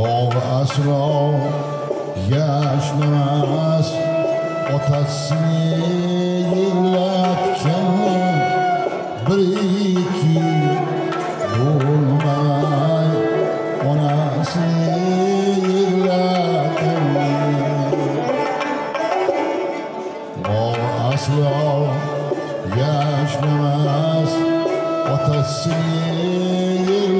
Bog' asrov yashnamas otasini yig'latgan bir ikki bo'lmay onasini yig'latgan bog' asrov yashnamas otasini yig'latgan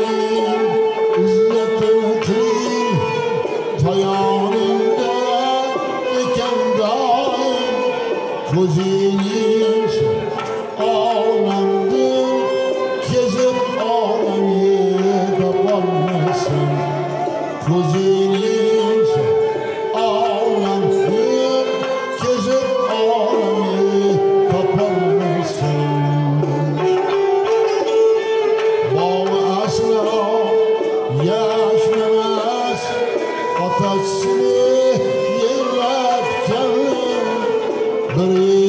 Kuziniz ağlandı Sizin ağlayı kapanmasın. Kuziniz ağlandı Sizin ağlayı kapanmasın. Bağlı asla yaşlanmaz Atasını Hare